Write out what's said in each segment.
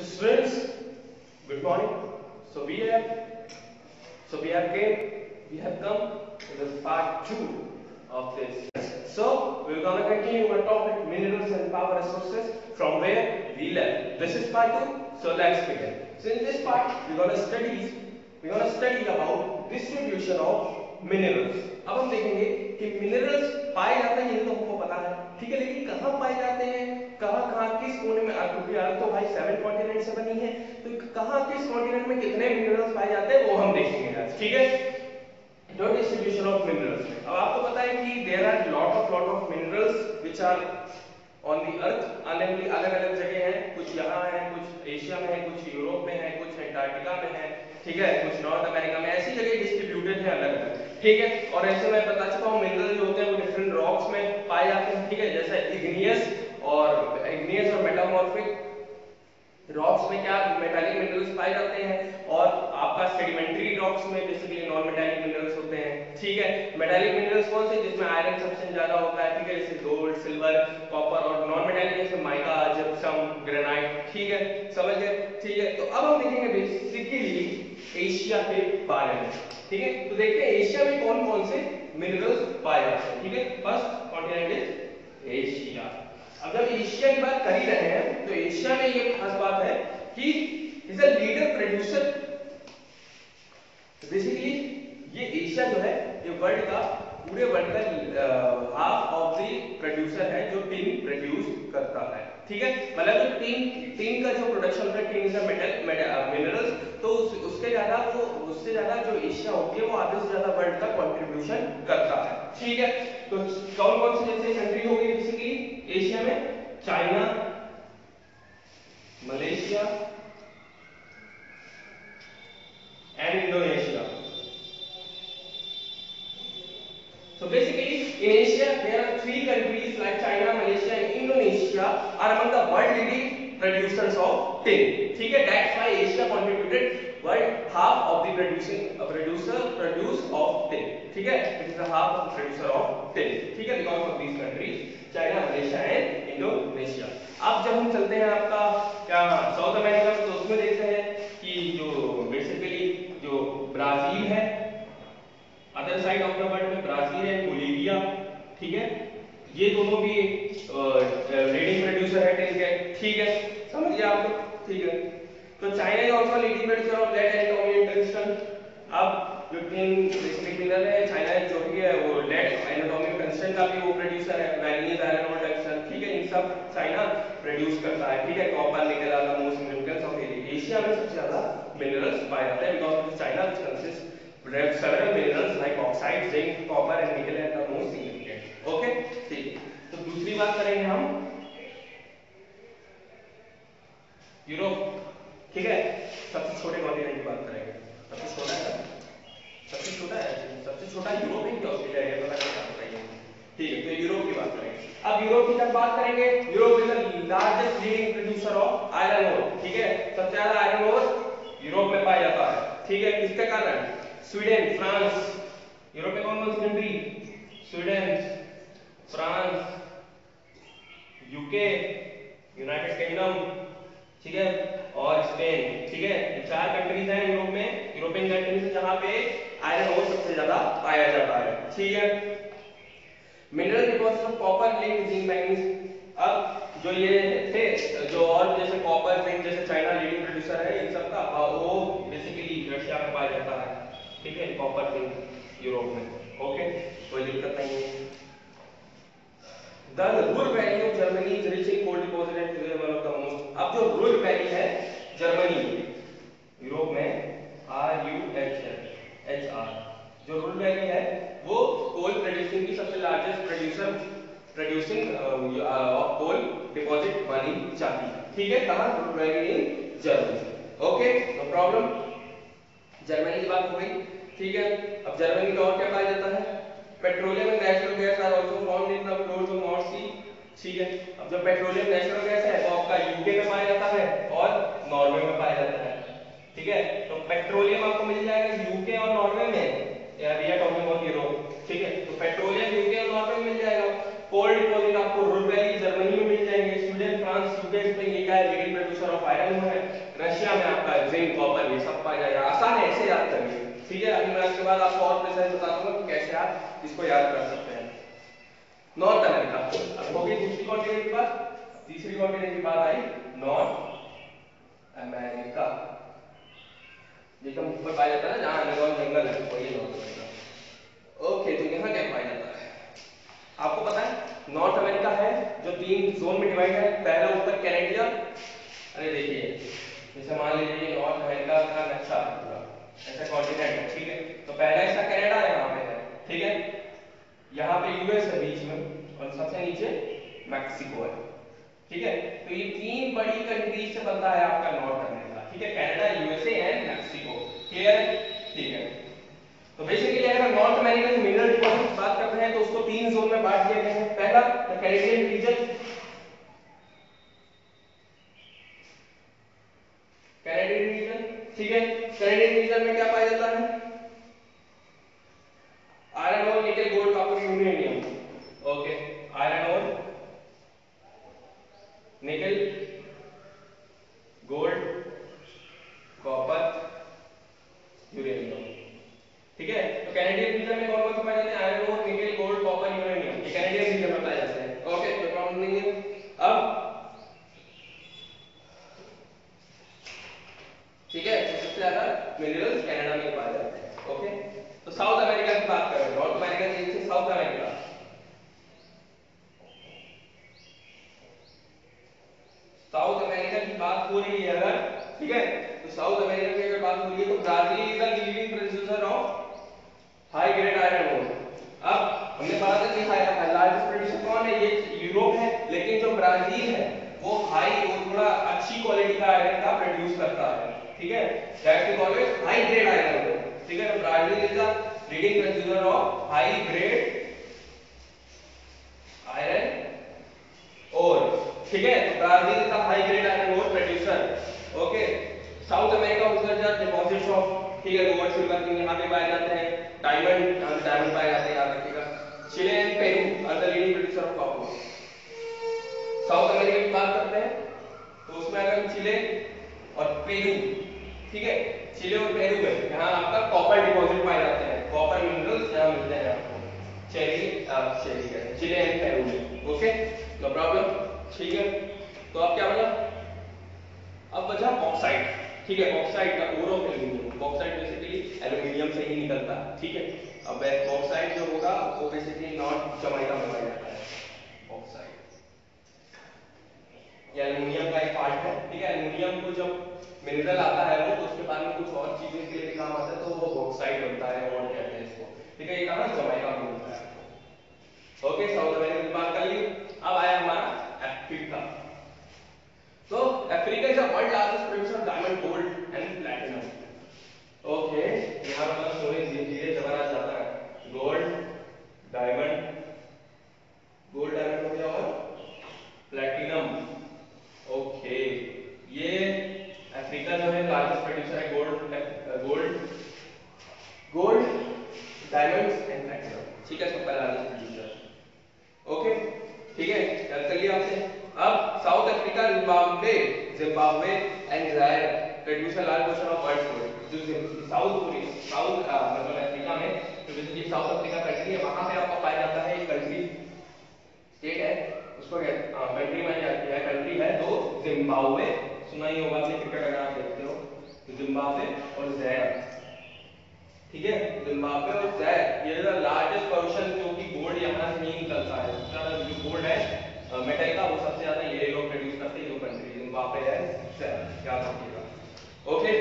So students, good morning. So we have, so we have came, we have come to this part two of this. So we're gonna continue our topic minerals and power resources from where we left. This is part two. So let's begin. So in this part, we're gonna study, we're gonna study about distribution of minerals. अब हम देखेंगे कि minerals पाए जाते हैं ये तो हमको पता है ठीक है लेकिन कहाँ पाए जाते हैं कहाँ कहाँ किस कोने में क्योंकि अर्थ तो भाई सेवन कॉन्टिनेंट से बनी है। तो कहाँ किस कॉन्टिनेंट में कितने मिनरल्स पाए जाते हैं, वो हम देखेंगे आज। ठीक है? द डिस्ट्रीब्यूशन ऑफ़ मिनरल्स अब आपको पता है कि there are lot of lot of minerals which are on the earth अलग अलग अलग जगह हैं। कुछ यहाँ है, कुछ एशिया में है, कुछ यूरोप में है, कुछ एंटार्क्टिका में है। ठीक है? कुछ नॉर्थ अमेरिका में। ऐसी जगह डिस्ट्रीब्यूटेड है अलग। अलग ठीक है? और ऐसे मैं बता चुका हूँ मिनरल जो होते हैं वो डिफरेंट रॉक्स में पाए जाते हैं। ठीक है? जैसे इग्नियस और इग्नियस और मेटामॉर्फिक रॉक्स में क्या मेटालिक मिनरल्स पाए जाते हैं? और आपका सेडिमेंट्री रॉक्स में बेसिकली नॉन मेटालिक मिनरल्स होते हैं। ठीक है? मेटालिक मिनरल्स कौन से? जिसमें आयरन सबसे ज़्यादा होता है। ठीक है? जैसे गोल्ड सिल्वर कॉपर और नॉन मेटालिक जैसे माइका जिप्सम ग्रेनाइट ठीक है? समझ गए? ठीक है? तो अब हम देखेंगे बेसिकली एशिया के बारे में। ठीक है? तो देखते हैं एशिया में कौन कौन से मिनरल्स पाए जाते हैं? ठीक है? फ़र्स्ट कॉन्टिनेंट इज़ एशिया जब एशिया की बात कर ही रहे हैं तो एशिया में ये खास बात है कि is a leader producer basically ये एशिया जो है ये वर्ल्ड का पूरे वर्ल्ड का हाफ़ ऑफ़ द प्रोड्यूसर है जो टिन प्रोड्यूस करता है। ठीक है? मतलब जो टिन टिन का जो प्रोडक्शन होता है टिन इज़ मेटल मिनरल्स तो उस, उसके ज़्यादा वो उससे ज़्यादा जो एशिया होती है वो आधे से ज़्यादा वर्ल्ड का कंट्रीब्यूशन करता है। ठीक है? तो कौन कौन से जैसे कंट्री हो गई बेसिकली एशिया में, China, Malaysia and Indonesia so basically Asia there are three countries like China Malaysia and Indonesia are among the world leading producers of tin ठीक है? That's why Asia continent half of the producing uh, producer produce of tin. ठीक है it is the half of the producer of tin. ठीक है because of these countries China, Malaysia and Indonesia. अब जब हम चलते हैं आपका क्या साउथ अमेरिका में तो उसमें देखते हैं कि जो बेसिकली जो ब्राज़ील है other side of the world में ब्राज़ील है बोलिविया ठीक है ये दोनों भी लीडिंग प्रोड्यूसर है टिन के ठीक है समझिए आप ठीक है तो China is also leading producer of lead and tungsten अब जो टिन बेसिक मिनरल है चाइना जो भी है वो लेड एनाटॉमी टंगस्टन का भी वो प्रोड्यूसर है मैंगनीज आयरन और टंगस्टन ठीक है इन सब चाइना प्रोड्यूस करता है ठीक है copper nickel are the most minerals of Asia में सबसे ज़्यादा मिनरल्स पाए जाते हैं because of China which consists of several minerals like oxide, zinc, copper and nickel are the most significant. Okay? ठीक तो दूसरी बात करेंगे हम यूरोप ठीक है? सबसे छोटे कॉन्टिनेंट की बात करेंगे सबसे छोटा है? सबसे छोटा है? सबसे छोटा यूरोप है कि ऑस्ट्रेलिया है, पता नहीं बताइए। ठीक है तो यूरोप की बात करेंगे अब यूरोप की जब बात करेंगे, Europe is the largest leading producer of iron ore ठीक है? सबसे ज़्यादा आयरन ओर यूरोप में पाया जाता है। ठीक है, किसके कारण? Sweden, France. यूरोप में कौन कौन सी country Sweden, France UK United Kingdom ठीक है? और स्पेन ठीक है चार कंट्रीज़ हैं यूरोप में। यूरोपियन कंट्रीज़ जहाँ पे आयरन ओर सबसे ज़्यादा पाया जाता है। ठीक है? Mineral deposit of copper link zinc manganese अब जो ये थे, जो और जैसे कॉपर जिंक जैसे चाइना लीडिंग प्रोड्यूसर है, इन सब का वो बेसिकली रशिया में पाया जाता है। ठीक है? कॉपर जिंक यूरोप में। ओके कोई दिक्कत नहीं है। The Ruhr valley of Germany is rich in and is one of the most अब जो रुर वैली है, जर्मनी यूरोप में R U H H R जो रुर वैली है, वो कोल प्रोड्यूसिंग की सबसे largest producer producing of coal deposit मानी जाती है। ठीक है, कहाँ Ruhr valley in Germany. Okay no problem Germany की बात हो गई। ठीक है, अब जर्मनी का और क्या पाया जाता है? Petroleum and natural gas are also found in the floors of North Sea ठीक है? अब जो पेट्रोलियम नेचुरल गैस है, वो आपका यूके में पाया जाता है और नॉर्वे में पाया जाता है। ठीक है? तो पेट्रोलियम आपको मिल जाएगा यूके और नॉर्वे में। यूरोप ठीक है? तो पेट्रोलियम यूके और नॉर्वे में मिल जाएगा। कोल आपको जर्मनी में मिल जाएँगे। स्वीडन फ्रांस यूके स्पेन ये क्या है? प्रोड्यूसर ऑफ़ आयरन है। रशिया में आपका जिंक कॉपर ये सब पाया जाएगा। आसान है ऐसे याद करिए। ठीक है? अभी मैं उसके बाद आपको और प्रिसाइज बता दूँगा कैसे आप इसको याद कर सकते हैं। नॉर्थ अमेरिका अब होगी दूसरी कॉन्टिनेंट की बात, तीसरी कॉन्टिनेंट की बात आई नॉर्थ अमेरिका जिसका ऊपर पाया जाता है ना, जहाँ अमेजोन जंगल है वही नॉर्थ अमेरिका ओके तो यहाँ क्या पाया जाता है आपको पता है नॉर्थ अमेरिका है जो तीन जोन में डिवाइड है पहला ऊपर कैनेडिया अरे देखिए जैसे मान लीजिए नॉर्थ अमेरिका का नक्शा है पूरा ऐसा कॉन्टिनेंट है ठीक है तो पहला इसका कनाडा यहाँ पे है ठीक है यहाँ पे यूएस है बीच में और सबसे नीचे मैक्सिको है ठीक है तो ये तीन बड़ी कंट्रीज़ से बनता है आपका नॉर्थ अमेरिका ठीक है Canada USA and Mexico clear है ठीक है तो बेसिकली अगर नॉर्थ अमेरिका के मिनरल डिपॉजिट बात करते हैं तो उसको तीन जोन में बांट दिया गया है पहला the Canadian region Canadian region ठीक है कैनेडियन रीजन में क्या पाया जाता है आयरन और nickel gold copper uranium okay iron और निकल गोल्ड कॉपर यूरेनियम ठीक है तो कैनेडियन रीजन में कौन कौन से पाए जाते हैं आयरन और निकल गोल्ड कॉपर यूरेनियम ये कैनेडियन रीजन में पाए जाते हैं ओके कोई प्रॉब्लम नहीं है अब ठीक है तो सबसे ज़्यादा मिनरल्स कनाडा में पाए जाते हैं ओके तो साउथ अमेरिका की बात करें नॉर्थ अमेरिका के नीचे साउथ अमेरिका साउथ अमेरिका की बात हो रही है अगर ठीक है तो साउथ अमेरिका की अगर बात हो रही है तो Brazil is the leading producer of high grade iron ore अब हमने कहा था कि लार्जेस्ट प्रोड्यूसर कौन है ये यूरोप है लेकिन जो ब्राज़ील है वो हाई और थोड़ा अच्छी क्वालिटी का आयरन का प्रोड्यूस करता है? ठीक है that is always high grade iron ठीक है? Brazil is the leading producer of high grade iron और ठीक है? तो Brazil is the high grade iron ore producer okay South America उसका जो डिपॉजिट्स ऑफ़ ठीक है गोल्ड सिल्वर किंग यहाँ पे पाए जाते हैं। डायमंड यहाँ डायमंड पाए जाते हैं याद रखिएगा Chile and Peru are the leading producer of copper South America की बात अगर चिले और पेरू, ठीक है? चिले और पेरू में यहाँ आपका कॉपर डिपॉजिट पाए जाते हैं। कॉपर मिनरल्स यहाँ मिलते हैं आपको। चेरी चेरी कहते चिले एंड पेरू में। ओके नो प्रॉब्लम ठीक है? तो अब क्या बचा अब बचा बॉक्साइट ठीक है? बॉक्साइट का ore of aluminium bauxite basically aluminium से ही निकलता। ठीक है? अब बॉक्साइट जो होगा, वो बेसिकली नॉर्थ जमाइका में पाया जाता है बॉक्साइट ये एल्यूमिनियम का एक पार्ट है, ठीक है? एल्यूमिनियम को जब मिनरल आता है वो तो उसके बाद में कुछ और चीज़ें के लिए भी काम आता है तो वो बॉक्साइट बनता है, और कहते हैं इसको? ठीक है, ये कहाँ जमाइका में मिलता है ओके साउथ अमेरिका की बात कर ली। अब आया हमारा अफ्रीका तो Africa is the world largest producer of diamond gold and platinum okay यहाँ पर सोने धीरे धीरे ज़बरदस्त जाता है। गोल्ड डायमंड गोल्ड डायमंड हो गया और प्लैटिनम ओके ये अफ्रीका जो है लार्जेस्ट प्रोड्यूसर है gold gold gold diamonds and platinum ठीक है सबका लार्जेस्ट प्रोड्यूसर ओके ठीक है याद कर लिया आपने अब South Africa Zimbabwe Zimbabwe and Zaire produce a large portion of world food जो साउथ पूरी साउथ मतलब अफ्रीका में तो जो बेसिकली साउथ अफ्रीका कंट्री है, वहाँ पे आपको पाया जाता है एक कंट्री स्टेट है, उसको कंट्री मानी जाती है कंट्री है तो जिम्बाब्वे सुना ही होगा आपने क्रिकेट अगर आप देखते हो। तो जिम्बाब्वे और जायर ठीक है? जिम्बाब्वे और जायर ये लार्जेस्ट पोर्शन जो कि गोल्ड यहाँ से नहीं निकलता है सबसे ज़्यादा जो गोल्ड है मेटल का वो सबसे ज़्यादा ये लोग प्रोड्यूस करते हैं जो कंट्री जिम्बाब्वे है जायर याद रखिएगा okay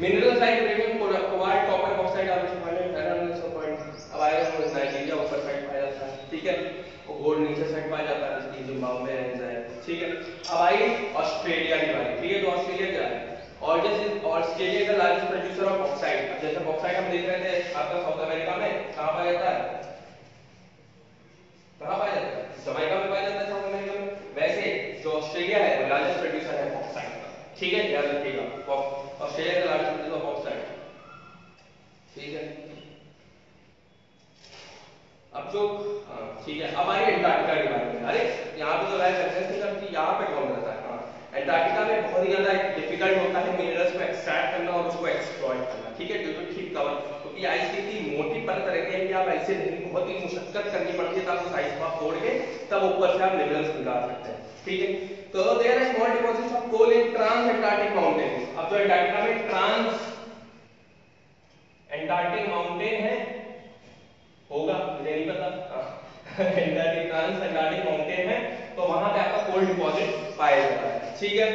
mineral side premium cobalt copper आप इसमें फाइनल फेरन सब पॉइंट अब आएगा वो नाइजीरिया ऊपर साइड पाया जाता है? ठीक है? वो गोल्ड नीचे साइड पाया जाता है जैसे जिम्बाब्वे है जायर ठीक है? अब आइए ऑस्ट्रेलिया की बारी। ठीक है तो ऑस्ट्रेलिया क्या है? और जैसे ऑस्ट्रेलिया का लार्जेस्ट प्रोड्यूसर ऑफ़ बॉक्साइट अब जैसे बॉक्साइट हम देख रहे थे, आपका साउथ अमेरिका में कहाँ पाया जाता है? कहाँ पाया जाता है? जमैका में पाया जाता है साउथ अमेरिका में। वैसे जो ऑस्ट्रेलिया है, वो लार्जेस्ट प्रोड्यूसर है बॉक्साइट का। ठीक है? याद रखिएगा ऑस्ट्रेलिया का लार्जेस्ट प्रोड्यूसर ऑफ़ बॉक्साइट ठीक है? अब जो ठीक है। अब आइए अंटार्कटिका के बारे में। अरे, यहाँ पे तो लाइफ एक्सेस नहीं करती यहाँ पे कौन रहता है? हाँ एंटार्क्टिका में बहुत ही ज़्यादा डिफ़िकल्ट होता है मिनरल्स को एक्सट्रैक्ट करना और उसको एक्सप्लॉइट करना। ठीक है? ड्यू टू थिक कवर क्योंकि आइस की इतनी मोटी परत रहती है कि आप ऐसे नहीं बहुत ही मुशक्कत करनी पड़ती है, तब उस आइस को आप तोड़ के, तब ऊपर से आप मिनरल्स निकाल सकते हैं। ठीक है? तो there are small deposits of coal in trans Antarctic mountains अब जो एंटार्क्टिका में ट्रांस एंटार्क्टिक माउंटेन है, होगा, मुझे नहीं पता। एंटार्क्टिक ट्रांस एंटार्क्टिक माउंटेन है तो वहाँ पे आपका कोल डिपॉजिट पाया जाता है। ठीक है?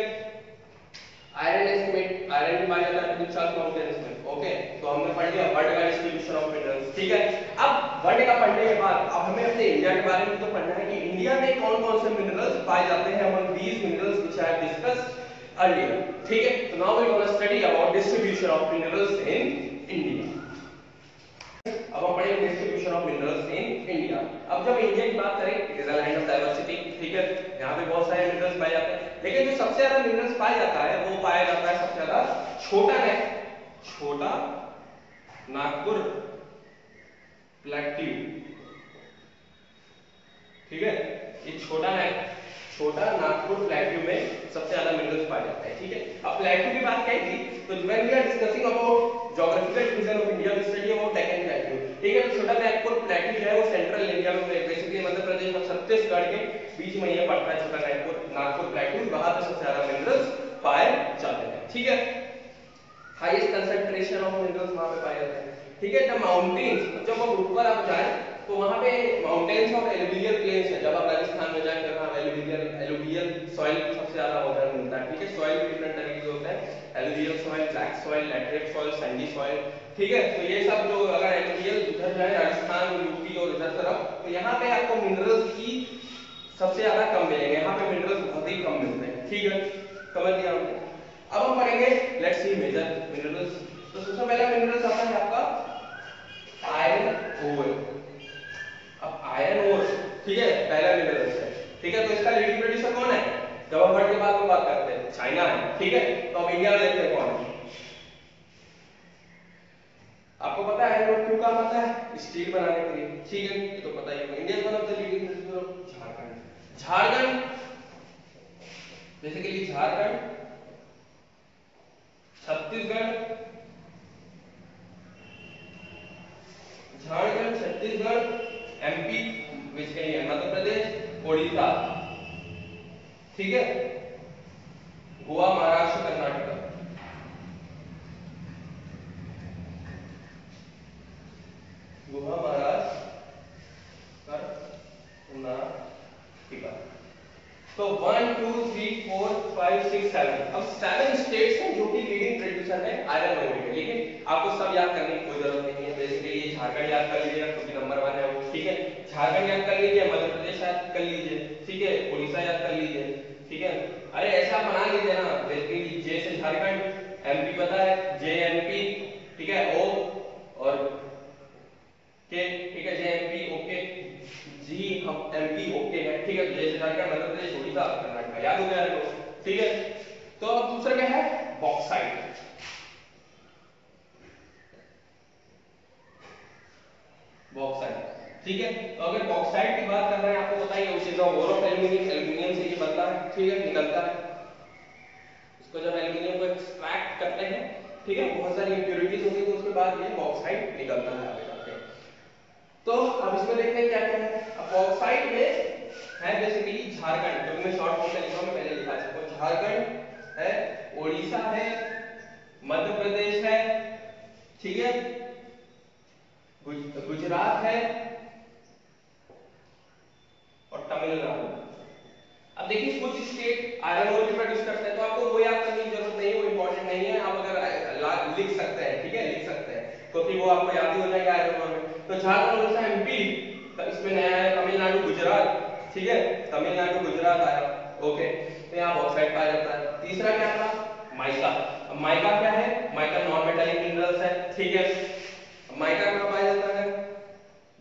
आयरन एस्टिमेट आयरन भी पाया जाता है, कुछ माउंटेन्स में ओके तो हमने पढ़ लिया वर्ल्ड का डिस्ट्रीब्यूशन ऑफ़ मिनरल्स ठीक है? अब वर्ल्ड का पढ़ने के बाद, अब हमें अपने इंडिया के बारे में तो पढ़ना है। इंडिया में कौन कौन से मिनरल्स पाए जाते हैं among these minerals which I have discussed earlier ठीक है तो now we gonna study about distribution of minerals in India अब हम पढ़ेंगे distribution of minerals in India अब जब इंडिया की बात करें it is a land of diversity ठीक है? यहाँ पे बहुत सारे मिनरल्स पाए जाते हैं। लेकिन जो सबसे ज़्यादा मिनरल्स पाया जाता है, वो पाया जाता है सबसे ज़्यादा छोटा नेक छोटा नागपुर प्लेट्यू ठीक है? ये छोटा नेक छोटा नागपुर प्लेट्यू में सबसे ज़्यादा मिनरल्स पाए जाते हैं, ठीक है? अब प्लेट्यू की बात क्या थी तो when we are discussing about geographical division of India we study about Deccan plateau ठीक है? तो छोटा नागपुर प्लेट्यू जो है वो सेंट्रल इंडिया में बेसिकली मध्य प्रदेश और छत्तीसगढ़ के बीच में ये पड़ता है छोटा नागपुर नागपुर प्लेट्यू वहाँ पे सबसे ज़्यादा मिनरल्स पाए जाते हैं, ठीक है? हाईएस्ट कंसंट्रेशन ऑफ़ मिनरल्स वहाँ पे पाए जाते हैं, ठीक है? जब माउंटेन्स जब आप ऊपर आप जाए तो वहाँ पे माउंटेन्स और एलुवियल प्लेन्स है, जब आप राजस्थान में जाएँगे वहाँ एलुवियल एलुवियल सॉइल सबसे ज़्यादा उधर मिलता है। ठीक है सॉइल डिफरेंट तरीके के होते हैं alluvial soil black soil laterite soil sandy soil ठीक है तो ये सब जो अगर एलुवियल उधर जाए, राजस्थान यूपी और इधर तरफ़ तो यहाँ पे आपको मिनरल्स की सबसे ज़्यादा कम मिलेंगे। यहाँ पे मिनरल्स बहुत ही कम मिलते हैं। ठीक है, समझ लिया हमने अब हम पढ़ेंगे लेट्स सी मेजर मिनरल्स तो सबसे पहला मिनरल्स आता है आपका आयरन ओर आयरन ओर ठीक है? पहला मिनरल्स है ठीक है? तो इसका लीडिंग प्रोड्यूसर कौन है? हम के बाद में बात करते हैं। चाइना है। ठीक है? तो अब इंडिया में देखते हैं कौन है। आपको पता है आयरन क्यों काम आता है? स्टील बनाने के लिए। ठीक है? ये तो पता ही होगा। India of the leading producer Jharkhand Jharkhand basically Jharkhand Chhattisgarh Jharkhand Chhattisgarh MP which लिए मध्य प्रदेश ओडिशा ठीक है? गोवा, महाराष्ट्र, कर्नाटक। गोवा, महाराष्ट्र कर्नाटक तो one two three four five six seven अब सेवन स्टेट्स हैं जो कि लीडिंग प्रोड्यूसर है आयरन ओर के। लेकिन आपको सब याद करने की कोई ज़रूरत नहीं है। बेसिकली ये झारखंड याद कर लीजिएगा ठीक है? झारखंड याद कर लीजिए, मध्य प्रदेश याद कर लीजिए, ठीक है? उड़ीसा याद कर लीजिए, ठीक है? अरे, ऐसा बना लीजिए ना बेसिकली जे से झारखंड एमपी पता है? जे एमपी ठीक है? ओ और के, ठीक है? जे एमपी ओके जी हम एमपी ओके है, ठीक है? जैसे झारखंड, मध्य प्रदेश, उड़ीसा कर्नाटक याद हो गया ठीक है? तो अब दूसरा क्या है बॉक्साइट बॉक्साइट ठीक है? तो अगर बॉक्साइट की बात कर रहे हैं, आपको बताइए उसे जो ओर ऑफ़ एल्यूमिनियम एल्यूमिनियम से ये बनता है, ठीक है? निकलता है। इसको जब एल्यूमिनियम को एक्सट्रैक्ट करते हैं, ठीक है? बहुत सारी इंप्योरिटीज होती है तो उसके बाद ये बॉक्साइट निकलता है तो अब इसमें देखते हैं क्या क्या है। अब बॉक्साइट में है बेसिकली झारखंड, जो मैं शॉर्ट फॉर्म में लिखा मैं पहले लिखा था। झारखंड है, ओडिशा है, मध्य प्रदेश है, ठीक है? गुजरात है और तमिलनाडु। अब देखिए, कुछ स्टेट आयरन ओर भी प्रोड्यूस करते हैं तो आपको वो याद करने की ज़रूरत नहीं है, वो इंपॉर्टेंट नहीं है। आप अगर लिख सकते हैं, ठीक है? लिख सकते हैं। तो वो आपको याद ही हो जाएगा आयरन ओर तो झारखंड ओडिशा एमपी इसमें नया है तमिलनाडु, गुजरात, ठीक है? तमिलनाडु, गुजरात आया। ओके तो यहाँ बॉक्साइट पाया जाता है। तीसरा क्या था? Mica. Mica non metallic minerals है ठीक है माइका कहाँ पाया जाता है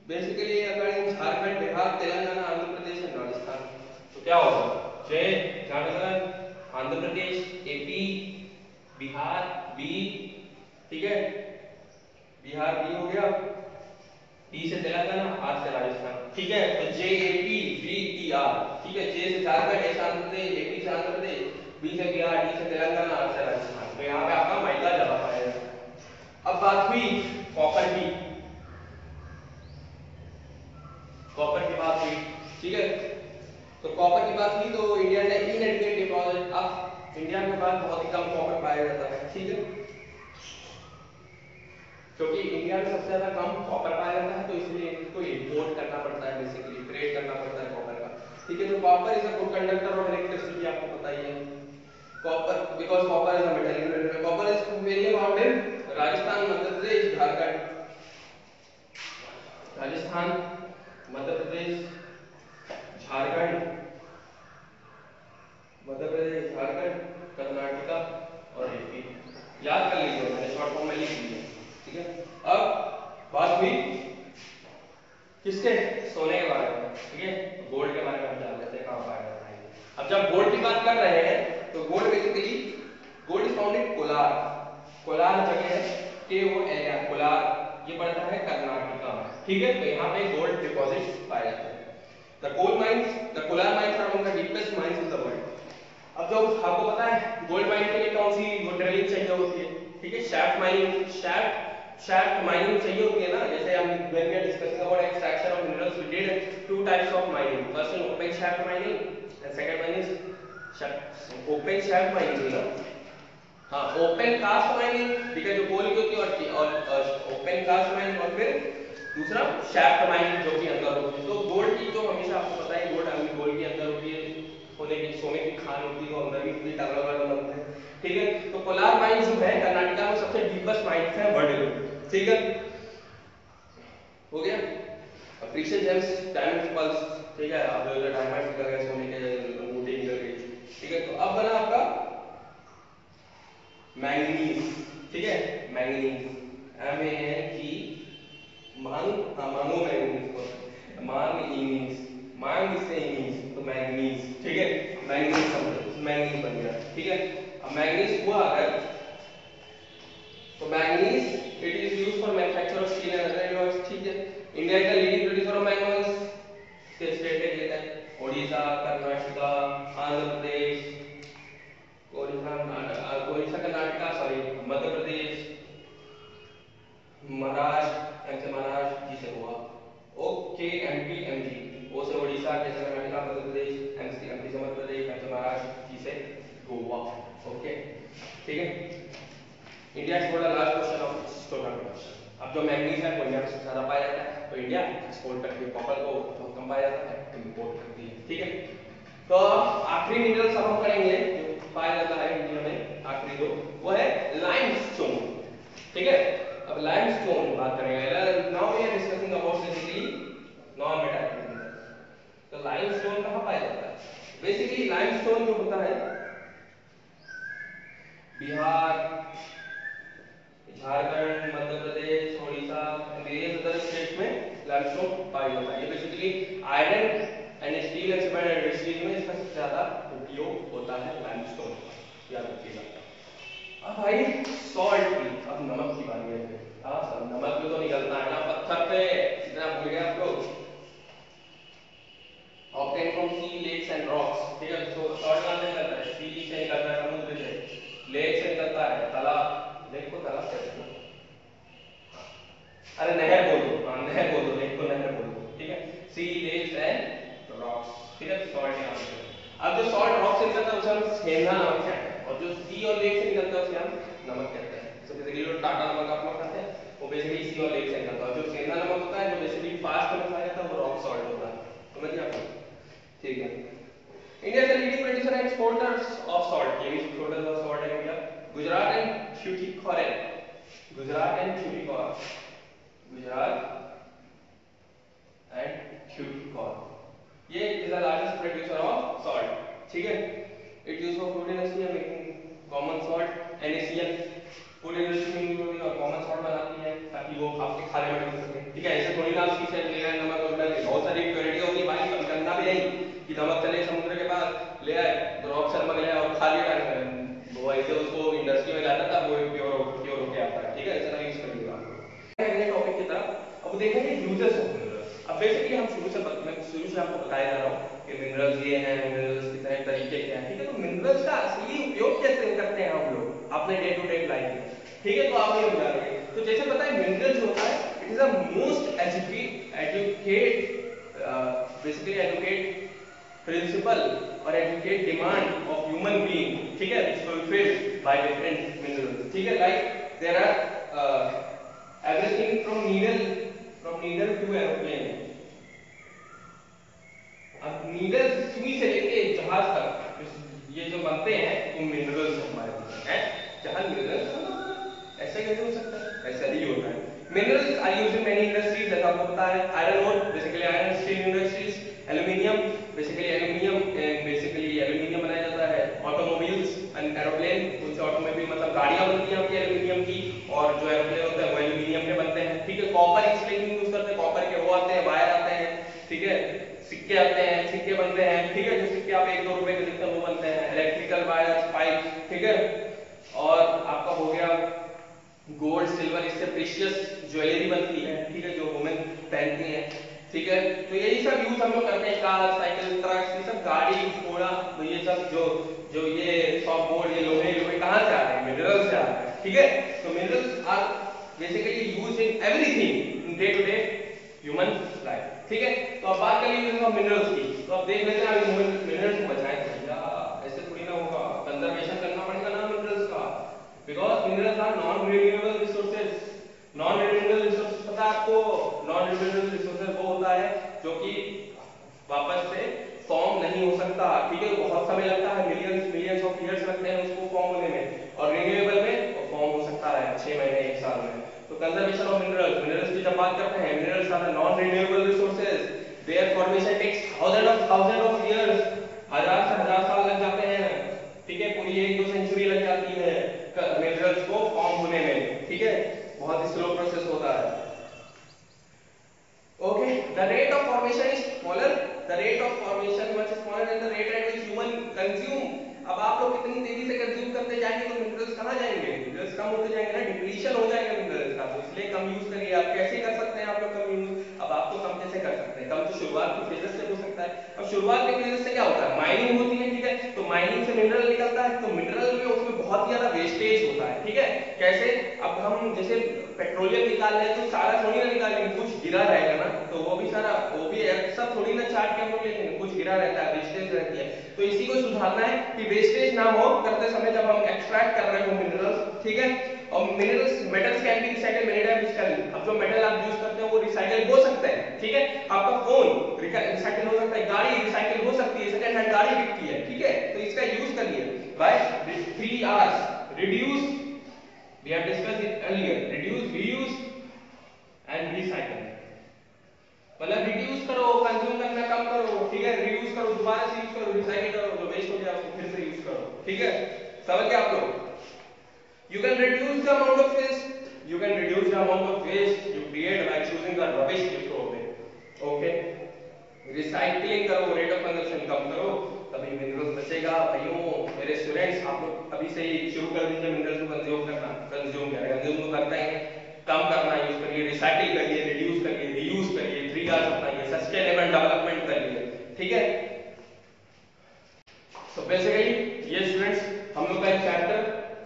basically according Jharkhand Bihar Telangana Andhra Pradesh and Rajasthan तो क्या होगा जय झारखंड आंध्र प्रदेश एपी बिहार बी ठीक है? बिहार बी हो गया। टी से तेलंगाना आर से राजस्थान, ठीक है? तो J A P B T R ठीक है? जे से Jharkhand S Andhra Pradesh A P से आंध्र प्रदेश बी से बिहार डी से तेलंगाना आर से राजस्थान। तो यहाँ पे आपका माइका पाया जाता अब बात हुई कॉपर की। कॉपर की बात हुई, ठीक है? तो कॉपर की बात हुई तो इंडिया ने इनएडिक्वेट डिपॉजिट अब इंडिया के पास बहुत ही कम कॉपर पाया जाता है। ठीक है? क्योंकि इंडिया में सबसे ज़्यादा कम कॉपर पाया जाता है तो इसलिए इसको इंपोर्ट करना पड़ता है बेसिकली ट्रेड करना पड़ता है कॉपर का। ठीक है तो copper is a good conductor of electricity आपको पता ही है। Copper because copper is a metal in copper is very about in Rajasthan Madhya Pradesh Jharkhand Rajasthan Madhya Pradesh Jharkhand. Madhya Pradesh, Jharkhand, Karnataka और UP याद कर लीजिए मैंने short form में लिख दिया। ठीक है? अब बात हुई किसके सोने के बारे में? ठीक है? गोल्ड के बारे में हम जान लेते हैं कहाँ पाया जाता है अब जब गोल्ड की बात कर रहे हैं तो gold basically gold is found in Kolar. Kolar जगह है के ओ एरिया कोलार। ये पड़ता है कर्नाटका में। ठीक है? तो यहाँ पे गोल्ड डिपॉजिट पाए जाते हैं। The coal mines the Kolar mines are one of the deepest mines in the world अब जो आपको पता है गोल्ड माइन के लिए कौन सी वो ड्रिलिंग चाहिए होती है? ठीक है shaft mining shaft shaft mining चाहिए होती है ना? जैसे हम we are discussing about extraction of minerals, we did two types of mining. First is open shaft mining, and second one is shaft, open shaft mining. ना हाँ open cast mining ठीक है, जो कोल की होती है और ओपन कास्ट माइनिंग और फिर दूसरा शैफ्ट माइनिंग जो कि अंदर होती है। तो गोल्ड की जो हमेशा आपको पता है गोल्ड अभी गोल्ड के अंदर होती है, सोने की सोने की खान होती है तो अंदर भी पूरी टनल वगैरह बनते हैं। ठीक है? तो कोलार माइंस जो है, कर्नाटका में सबसे डीपेस्ट माइंस है वर्ल्ड में। ठीक है? हो गया? अब प्रीशियस जेम्स डायमंड पल्स ठीक है? अब जो डायमंड निकल गए सोने के मोती निकल गई ठीक है? तो अब बना आपका मैंगनीज ठीक है? मैंगनीज एम ए मान मांगो मैंगनीज को मांग मैंगनीज मांग इससे इंग्लिश तो मैंगनीज ठीक है? मैंगनीज मैंगनीज बन गया। ठीक है? अब मैंगनीज हुआ अगर तो manganese it is used for manufacture of steel and other elements ठीक है? India the leading producer of manganese के स्टेट है, ये है। ओडिशा कर्नाटका आंध्र प्रदेश ओडिशा ओडिशा कर्नाटका सॉरी मध्य प्रदेश महाराष्ट्र एम महाराष्ट्र से ओके एमपी एमजी ओ से ओडिशा के से कर्नाटका मध्य प्रदेश एम से एमपी से मध्य प्रदेश एम से महाराष्ट्र जी से गोवा ओके ठीक है? India export the large portion of total production अब जो मैंगनीज है वो इंडिया सबसे ज़्यादा पाया जाता है तो इंडिया एक्सपोर्ट करती है। कॉपर को कम पाया जाता है इंपोर्ट करती है। ठीक है? तो आखिरी मिनरल सब हम करेंगे, जो पाया जाता है इंडिया में, आखिरी दो, वो है लाइमस्टोन ठीक है? अब लाइमस्टोन बात करेंगे। Now we are discussing about non metallic तो लाइमस्टोन कहाँ पाया जाता है? बेसिकली लाइमस्टोन जो होता है, Bihar, Jharkhand, Madhya Pradesh, Odisha various other states में लाइमस्टोन पाया जाता है। Basically iron and steel and cement industries में इसका सबसे ज़्यादा उपयोग होता है लाइमस्टोन याद रखिएगा। अब भाई सॉल्ट की, अब नमक की बारी है। हाँ नमक तो निकलता है ना, पत्थर पे, इतना भूल गए आप लोग। Obtained from sea lakes and rocks. ठीक है तो सॉल्ट कहाँ से निकलता है सी से निकलता है समुद्र से लेक से निकलता है तालाब लेक को तालाब कहते हैं अरे नहर बोल हाँ नहर बोल लेक को नहर बोल ठीक है सी लेक्स एंड रॉक्स ठीक है नाम से अब जो सॉल्ट रॉक से निकलता है उसे हम नमक कहते हैं और जो सी और लेक से निकलता है उसे हम नमक कहते हैं तो बेसिकली जो टाटा नमक आप लोग खाते हैं वो बेसिकली सी और लेक से निकलता है और जो सेंधा नमक होता है जो बेसिकली फास्ट में खाया जाता है वो रॉक सॉल्ट होता है समझ गए आप ठीक है India is the leading producer and exporters of salt ये भी एक्सपोर्टर्स ऑफ़ सॉल्ट है India Gujarat and Tuticorin Gujarat and Tuticorin Gujarat and Tuticorin ये is the largest producer of salt ठीक है it use for food industry and making common salt NaCl food industry में use और common salt बनाती है ताकि वो आपके खाने में डल सके ठीक है ऐसे थोड़ी ना सी से ले रहे हैं नमक और डाल के बहुत सारी प्योरिटी होती है भाई कभी करना भी नहीं कि नमक चले समुद्र के पास ले आए रॉक से नमक ले आए और खा लिया डाल वो ऐसे उसको इंडस्ट्री में जाता था वो प्योर प्योर होके आता है ठीक है ऐसा नहीं यूज़ करिएगा अगले टॉपिक की तरफ़ अब देखेंगे यूजेस ऑफ़ मिनरल्स अब बेसिकली हम शुरू से मैं शुरू से आपको बताया जा रहा हूँ कि मिनरल्स ये हैं मिनरल्स कितने तरीके के हैं ठीक है तो मिनरल्स का असली अपने डे टू डे लाइफ में ठीक है तो आप ये बता रहे तो जैसे पता है मिनरल्स होता है it is a most educate educate basically educate principal और educate demand of human being ठीक है which fulfilled by different minerals ठीक है like there are everything from needle from needle to aeroplane अब नीडल सुई से लेके जहाज़ तक ये जो बनते हैं वो मिनरल्स हमारे हैं जहाँ हो सकता है? ऐसा ही होता है। Minerals are used in many industries जैसा आपको पता है iron ore basically iron steel industries aluminium basically aluminium basically aluminium बनाया जाता है। ऑटोमोबाइल्स एंड एरोप्लेन कुछ ऑटोमोबाइल मतलब गाड़ियाँ बनती हैं आपकी एल्युमिनियम की, और जो एरोप्लेन होता है, वो एल्युमिनियम के बनते हैं। ठीक है कॉपर इसलिए यूज़ करते हैं कॉपर के वो आते हैं वायर आते हैं। ठीक है, सिक्के आते हैं, सिक्के बनते हैं। ठीक है, जो सिक्के आप एक दो रुपए के दिखते हैं वो बनते हैं। इलेक्ट्रिकल वायर पाइप ठीक है? और आपका हो गया गोल्ड सिल्वर इससे प्रीशियस ज्वेलरी बनती है। ठीक है जो वुमेन पहनती हैं। ठीक है तो यही सब यूज़ हम लोग करते हैं। कार साइकिल ट्रक ये सब गाड़ी घोड़ा तो ये सब जो जो ये सॉफ्ट बोर्ड ये लोहे लोहे कहाँ से आ रहे हैं? मिनरल से आ रहे हैं। ठीक है तो minerals are basically use in everything in day to day human life ठीक है तो अब बात कर लीजिए मिनरल्स की। तो अब देख लेते हैं अभी मिनरल्स को बचाएँ भैया ऐसे थोड़ी ना होगा कंजर्वेशन करना पड़ेगा ना मिनरल्स का because minerals are non renewable resources non renewable resources पता है आपको वो होता है जो कि वापस से फॉर्म नहीं हो सकता। ठीक है बहुत समय लगता है मिलियंस मिलियंस ऑफ़ ईयर्स लगते हैं उसको फॉर्म होने में। और रिन्यूएबल में फॉर्म हो सकता है 6 महीने, एक साल में। तो कंजर्वेशन ऑफ़ मिनरल्स मिनरल्स की जब बात करते हैं minerals are non renewable resources their formation takes thousand of thousand of years हज़ार से हज़ार साल लग जाते हैं। ठीक है, पूरी एक दो सेंचुरी लग जाती है मिनरल्स को फॉर्म होने में। ठीक है? बहुत स्लो प्रोसेस होता है okay the rate of formation is smaller the rate of formation much smaller than the rate at which human consume अब आप लोग कितनी तेज़ी से कंज्यूम करते जाएँगे तो मिनरल्स कहाँ जाएँगे मिनरल्स कम होते जाएँगे ना डिप्लीशन हो जाएगा मिनरल्स का तो इसलिए कम यूज़ करिए। आप कैसे कर सकते हैं आप लोग कम यूज़ अब आप तो कम कैसे कर सकते हैं? कम तो शुरुआत की फेजेस से हो सकता है। अब शुरुआत के फेजेस से क्या होता है? माइनिंग होती है, ठीक है? तो माइनिंग से मिनरल निकलता है तो मिनरल में उसमें बहुत ज़्यादा वेस्टेज होता है, ठीक है? कैसे? अब हम जैसे पेट्रोलियम निकाल रहे हैं तो सारा थोड़ी ना निकालेंगे कुछ गिरा रहेगा ना तो वो भी सारा, वो भी सब थोड़ी ना चाट के हम लोग लेंगे कुछ गिरा रहता है वेस्टेज रहती है। तो इसी को सुधारना है कि वेस्टेज ना हो, करते समय जब हम एक्सट्रैक्ट कर रहे हो मिनरल्स ठीक है? और minerals metals can be recycle many times recycle अब जो मेटल आप यूज़ करते हो, वो रिसाइकल हो सकता है, ठीक है? आपका फ़ोन रिसाइकल हो सकता है, गाड़ी रिसाइकल हो सकती है सेकंड हैंड गाड़ी बिकती है, ठीक है? तो इसका यूज़ करिए। By 3 hours reduce we have discussed it earlier. Reduce, reuse and recycle. मतलब रिड्यूस करो कंज्यूम करना कम करो, ठीक है? रियूज करो, दोबारा से यूज़ करो रिसाइकिल करो, जो वेस्ट हो गया उसको फिर से यूज़ करो, ठीक है? समझ गए आप लोग? You can reduce the amount of waste you can reduce the amount of waste you create by choosing the rubbish you throw away okay recycling करो रेट ऑफ़ कंजप्शन कम करो। तभी मिनरल्स बचेगा, भाइयों, मेरे स्टूडेंट्स आप लोग अभी से ही शुरू कर दीजिए मिनरल्स को कंज्यूम करना। कंज्यूम करें कंज्यूम तो करता ही कम करना यूज़ करिए रिसाइकिल करिए रिड्यूस करिए रीयूज करिए थ्री आर अपनाइए सस्टेनेबल डेवलपमेंट करिए ठीक है? सो बेसिकली ये स्टूडेंट्स हम लोग का एक चैप्टर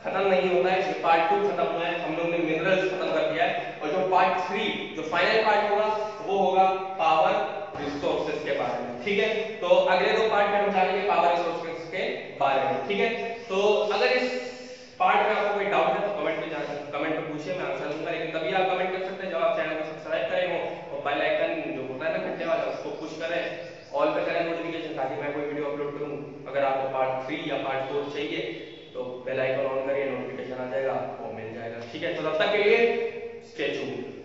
खत्म नहीं होता है, ये पार्ट टू खत्म हुआ है, हम लोग ने मिनरल्स खत्म कर दिया है, और जो पार्ट थ्री जो फाइनल पार्ट होगा, वो होगा पावर रिसोर्सेज के बारे में। ठीक है? तो अगले दो पार्ट में हम जानेंगे पावर रिसोर्सेज के बारे में। ठीक है? तो अगर इस पार्ट में आपको कोई डाउट है तो कमेंट में जाकर कमेंट में पूछिए, मैं आंसर दूँगा, लेकिन तभी आप कमेंट कर सकते हैं जब आप चैनल को बेल आइकन जो होता है ना घंटे वाला, उसको पुश करें। ऑल पे करें नोटिफिकेशन ताकि मैं कोई वीडियो अपलोड करूँ। अगर आपको पार्ट थ्री या पार्ट फोर चाहिए तो बेल आइकन ऑन करिए नोटिफिकेशन आ जाएगा और मिल जाएगा। ठीक है? तो तब तक के लिए स्टे ट्यून्ड